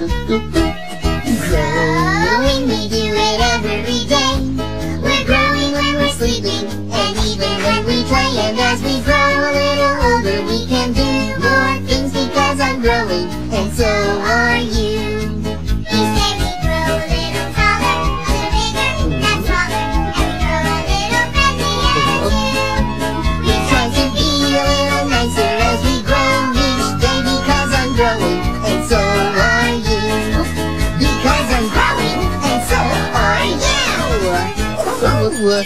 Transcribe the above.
Growing, we do it every day. We're growing when we're sleeping, and even when we play. And as we grow a little older, we can do more things because I'm growing, and so are you. Nicer as we grow each day because I'm growing, and so 俄罗